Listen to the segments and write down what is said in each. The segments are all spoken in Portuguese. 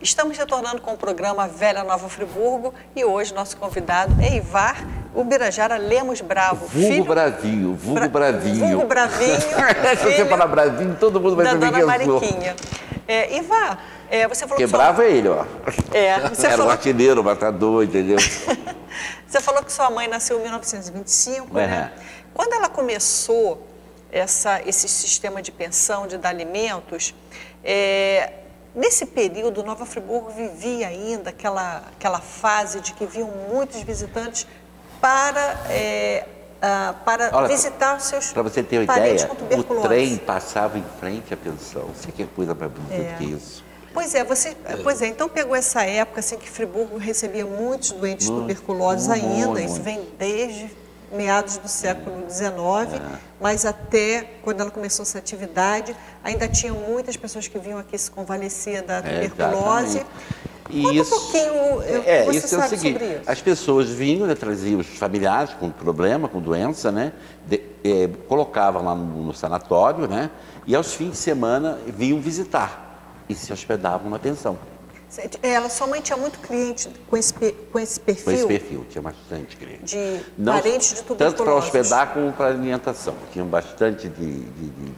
Estamos retornando com o programa Velha Nova Friburgo e hoje nosso convidado é Ivar Ubirajara Lemos Bravo. Vulgo filho... Bravinho, vulgo Bra... Bravinho. Vulgo Bravinho. Se você falar Bravinho, todo mundo vai da saber Dona quem Mariquinha. É, Ivar, é, você falou que que sua... bravo é ele, ó. É, você Era falou... um artilheiro, matador, entendeu? você falou que sua mãe nasceu em 1925, né? Quando ela começou essa, esse sistema de pensão, de dar alimentos, é, nesse período, Nova Friburgo vivia ainda aquela, aquela fase de que vinham muitos visitantes para, é, ah, para Olha, visitar os seus Para você ter uma ideia, o trem passava em frente à pensão. Você quer coisa mais bonita É. do que isso? Pois é, você, pois é, então pegou essa época assim que Friburgo recebia muitos doentes Muito, tuberculosos muito, ainda, muito. isso vem desde meados do século XIX, É. mas até quando ela começou essa atividade, ainda tinham muitas pessoas que vinham aqui se convalescer da tuberculose. É, Exatamente. E Conta um isso, pouquinho, eu- é, você isso é o sabe seguinte, sobre isso. as pessoas vinham, né, traziam os familiares com problema, com doença, né, de- eh, colocavam lá no, no sanatório, né, e aos fins de semana vinham visitar e se hospedavam na pensão. Ela, sua mãe tinha muito cliente com esse, com esse perfil, Com esse perfil, tinha bastante cliente. de Não, parentes de tanto para tuberculosos. hospedar como para alimentação. Tinha bastante de, de- de-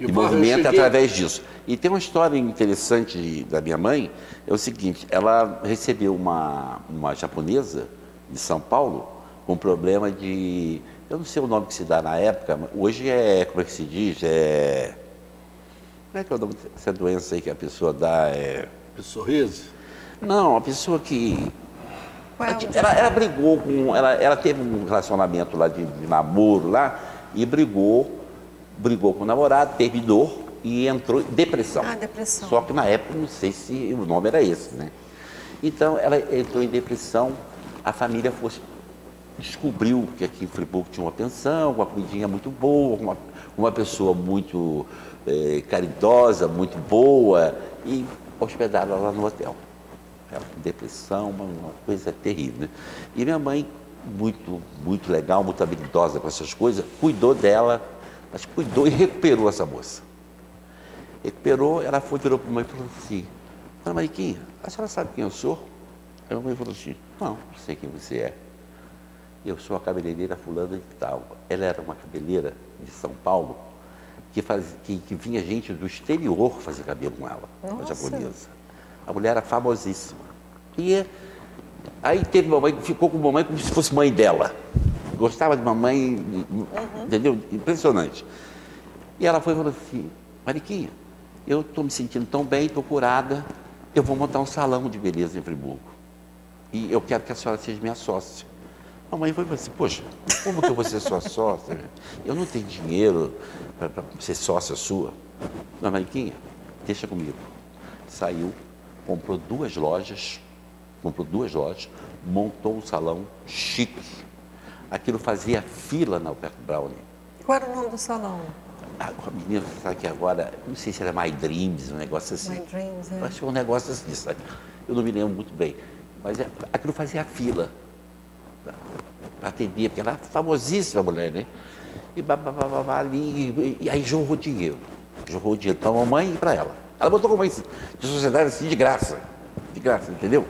E de movimento cheguei- através disso. E tem uma história interessante da minha mãe, é o seguinte, ela recebeu uma, uma japonesa de São Paulo com problema de, eu não sei o nome que se dá na época, mas hoje é, como é que se diz, é... Como é que é o nome dessa doença aí que a pessoa dá? É... Sorriso? Não, a pessoa que é ela, ela brigou com. Ela, ela teve um relacionamento lá de, de namoro lá e brigou, brigou com o namorado, terminou e entrou em depressão. Ah, depressão. Só que na época não sei se o nome era esse, né? Então ela entrou em depressão, a família fosse, descobriu que aqui em Friburgo tinha uma pensão, uma comidinha muito boa, uma, uma pessoa muito eh, caridosa, muito boa, e hospedaram ela lá no hotel. Ela com depressão, uma, uma coisa terrível. E minha mãe, muito, muito legal, muito habilidosa com essas coisas, cuidou dela, mas cuidou e recuperou essa moça. Recuperou, ela foi, virou para a mãe e falou assim, Dona Mariquinha, a senhora sabe quem eu sou? Aí a mãe falou assim, não, não sei quem você é. Eu sou a cabeleireira fulana de tal. Ela era uma cabeleira de São Paulo que, faz, que, que vinha gente do exterior fazer cabelo com ela, uma japonesa. A mulher era famosíssima. E aí teve mamãe, ficou com mamãe como se fosse mãe dela. Gostava de mamãe, entendeu? Impressionante. E ela foi e falou assim, Mariquinha, eu estou me sentindo tão bem, estou curada, eu vou montar um salão de beleza em Friburgo. E eu quero que a senhora seja minha sócia. A mãe foi assim, poxa, como que eu vou ser sua sócia? Eu não tenho dinheiro para ser sócia sua. Dona Mariquinha, deixa comigo. Saiu, comprou duas lojas, comprou duas lojas, montou um salão chique. Aquilo fazia fila na Alberto Brownie. Qual era o nome do salão? A a menina sabe que agora, não sei se era My Dreams, um negócio assim. My Dreams, é. Acho que é um negócio assim, sabe? Eu não me lembro muito bem. Mas é- aquilo fazia fila atender, porque ela era famosíssima mulher, né? E babá, babá, babá, ali, e, e aí jorrou dinheiro. Jorrou dinheiro para a mamãe e para ela. Ela botou como de sociedade assim de graça. De graça, entendeu?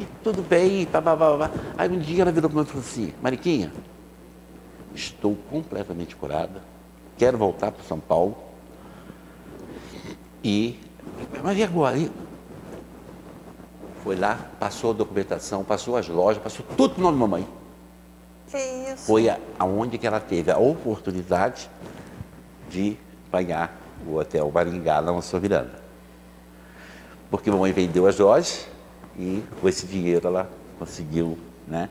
E tudo bem, babá, babá. Aí um dia ela virou para mim e falou assim, Mariquinha, estou completamente curada, quero voltar para São Paulo. E, mas e agora? E- Foi lá, passou a documentação, passou as lojas, passou tudo no nome da mamãe. Que isso? Foi aonde que ela teve a oportunidade de banhar o Hotel Maringá na São Miranda. Porque a mamãe vendeu as lojas e com esse dinheiro ela conseguiu né,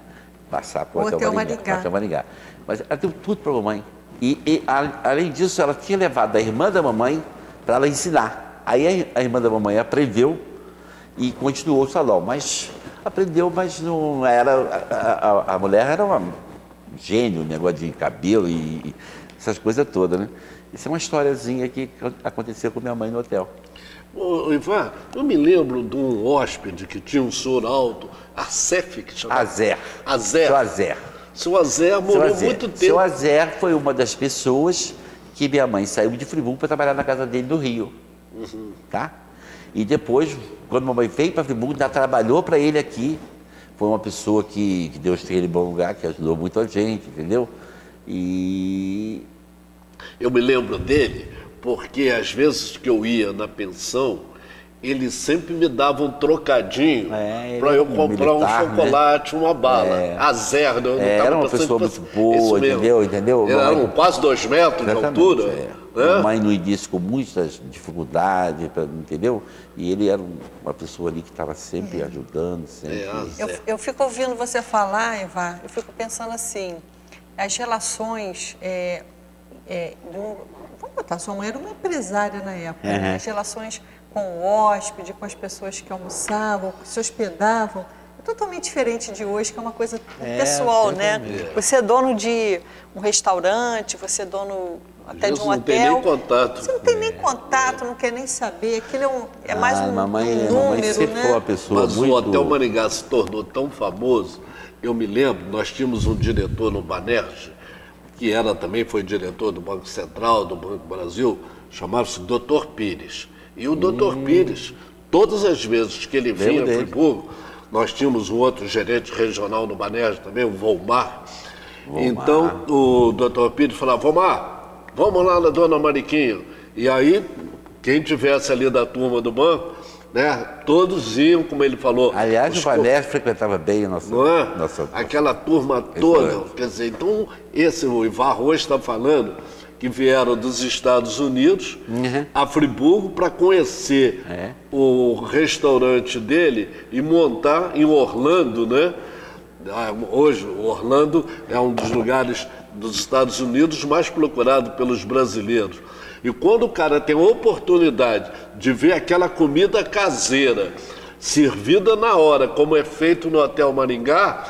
passar para o O Hotel, Hotel Maringá, Maringá. Hotel Maringá. Mas ela deu tudo para a mamãe. E, e, a- além disso, ela tinha levado a irmã da mamãe para ela ensinar. Aí a, a irmã da mamãe aprendeu e continuou o salão. Mas aprendeu, mas não era. A, a- a mulher era uma gênio, negócio de cabelo e, e essas coisas todas, né? Isso é uma historiazinha que aconteceu com minha mãe no hotel. Ô, Ivan, eu me lembro de um hóspede que tinha um soro alto, Acef, que chamava. Azer. Azer. Seu Azer. Seu Azé Seu morou Azer. muito tempo. Seu Azer foi uma das pessoas que minha mãe saiu de Friburgo para trabalhar na casa dele no Rio. Uhum. Tá? E depois, quando a mamãe veio para Friburgo, ainda trabalhou para ele aqui. Foi uma pessoa que, que Deus tem ele em bom lugar, que ajudou muito a gente, entendeu? E. Eu me lembro dele porque às vezes que eu ia na pensão, ele sempre me dava um trocadinho É, para eu um comprar um militar, né? chocolate, uma bala. É. A zero, né? eu não É, era uma pessoa muito boa, entendeu? Entendeu? Era Mamãe- um quase dois metros de altura. é. Né? Mamãe no início com muitas dificuldades, entendeu? E ele era um- uma pessoa ali que estava sempre ajudando, sempre. É, a Eu, eu fico ouvindo você falar, Eva, eu fico pensando assim, as relações é, é, um- vamos botar, sua mãe era uma empresária na época, né? Uhum. as relações com o hóspede, com as pessoas que almoçavam, que se hospedavam, é totalmente diferente de hoje, que é uma coisa É, pessoal, né? totalmente. Você é dono de um restaurante, você é dono até de um não tem hotel. nem contato. Você não tem nem contato, não quer nem saber, aquilo é, um, é mais Ah, um, mamãe, um mamãe número, sempre né? foi uma pessoa Mas muito... o Hotel Maringá se tornou tão famoso. Eu me lembro, nós tínhamos um diretor no Banerj, que era também foi diretor do Banco Central, do Banco Brasil, chamava-se Dr. Pires. E o Dr. Pires, todas as vezes que ele vinha a Hum. Friburgo, nós tínhamos um outro gerente regional no Banerj também, o Volmar. Volmar. Então o Dr. Pires falava, Volmar, vamos lá na Dona Mariquinha. E aí, quem tivesse ali da turma do banco, né, todos iam, como ele falou. Aliás, os o Valério frequentava bem a nossa... não é? nossa Aquela turma toda. Quer dizer, então, esse o Ivar Rocha está falando que vieram dos Estados Unidos Uhum. a Friburgo para conhecer É. o restaurante dele e montar em Orlando, né? Ah, Hoje, Orlando é um dos lugares dos Estados Unidos mais procurado pelos brasileiros. E quando o cara tem a oportunidade de ver aquela comida caseira servida na hora, como é feito no Hotel Maringá,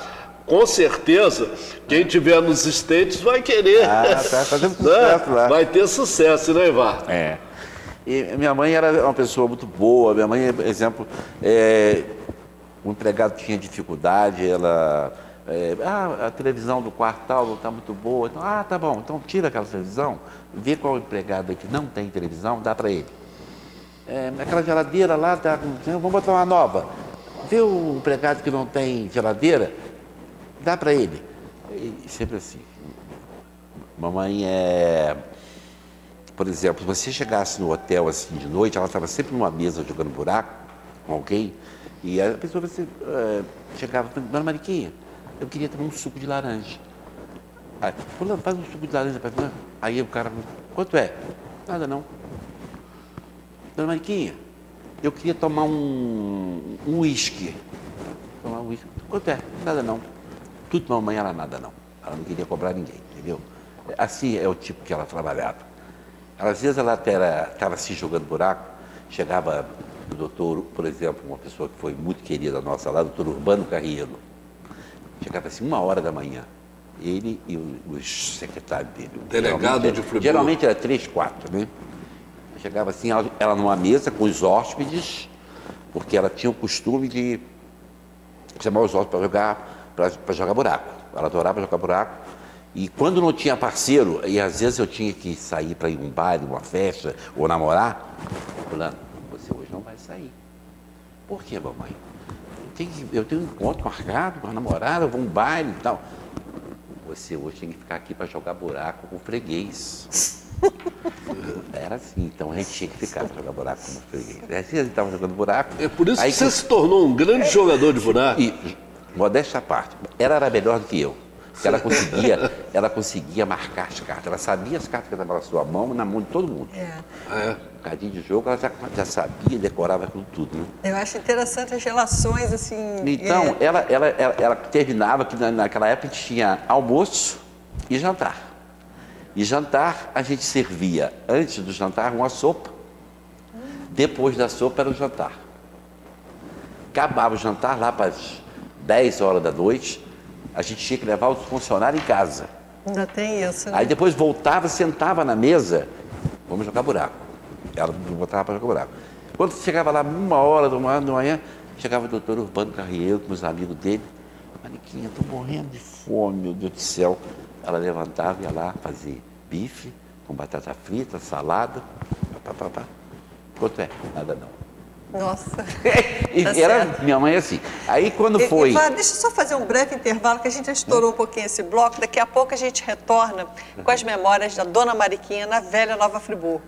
com certeza quem tiver nos States vai querer. Ah, tá fazendo Né? sucesso lá. Vai ter sucesso, né, Ivar? É. E minha mãe era uma pessoa muito boa. Minha mãe, por exemplo, é, o empregado tinha dificuldade, ela. É, ah, a televisão do quartal não está muito boa. Então, ah, tá bom, então tira aquela televisão, vê qual empregado que não tem televisão, dá para ele. É, aquela geladeira lá, tá, vamos botar uma nova. Vê o empregado que não tem geladeira, dá para ele. E sempre assim. Mamãe é. Por exemplo, se você chegasse no hotel assim de noite, ela estava sempre numa mesa jogando buraco com alguém, e a pessoa você, eh, chegava e falava, Mariquinha, eu queria tomar um suco de laranja. Aí, fulano, faz um suco de laranja para mim. Aí o cara, quanto é? Nada não. Dona Mariquinha, eu queria tomar um uísque. tomar um uísque. Quanto é? Nada não. Tudo mamãe era nada não. Ela não queria cobrar ninguém, entendeu? Assim é o tipo que ela trabalhava. Às vezes ela estava se jogando buraco, chegava o doutor, por exemplo, uma pessoa que foi muito querida nossa lá, o doutor Urbano Carrielo. Chegava assim uma hora da manhã. Ele e o- os secretários dele. Delegado Geralmente- de Friburgo. Geralmente era três, quatro, né? Chegava assim, ela, ela numa mesa com os hóspedes, porque ela tinha o costume de chamar os hóspedes para jogar, jogar buraco. Ela adorava jogar buraco. E quando não tinha parceiro, e às vezes eu tinha que sair para ir um baile, uma festa, ou namorar, fulano, você hoje não vai sair. Por quê, mamãe? Eu tenho, que- eu tenho um encontro marcado com a namorada, eu vou a um baile e tal. Você hoje tem que ficar aqui para jogar buraco com o freguês. Era assim, então a gente tinha que ficar para jogar buraco com o freguês. Aí a gente estava jogando buraco. É por isso aí que você se tornou um grande jogador de buraco. e, modéstia à parte, ela era melhor do que eu. Porque ela conseguia, ela conseguia marcar as cartas. Ela sabia as cartas que estavam na sua mão, na mão de todo mundo. É. É. Um bocadinho de jogo, ela já, já sabia, decorava aquilo tudo, né? Eu acho interessante as relações, assim. Então, é, ela, ela, ela, ela terminava que na- naquela época a gente tinha almoço e jantar. E jantar a gente servia, antes do jantar, uma sopa. Depois da sopa era o jantar. Acabava o jantar lá para as 10 horas da noite, a gente tinha que levar os funcionários em casa. ainda tem isso, né? Aí depois voltava, sentava na mesa, vamos jogar buraco. Ela botava para jogar buraco. Quando chegava lá, uma hora da manhã, chegava o doutor Urbano Carriero com os amigos dele. Mariquinha, estou morrendo de fome, meu Deus do céu. Ela levantava e ia lá fazer bife com batata frita, salada. Pá, pá, pá. Quanto é? Nada não. Nossa. e Tá era certo. minha mãe assim. Aí quando E- foi. Deixa eu só fazer um breve intervalo, que a gente já estourou um pouquinho esse bloco. Daqui a pouco a gente retorna com as memórias da Dona Mariquinha na velha Nova Friburgo.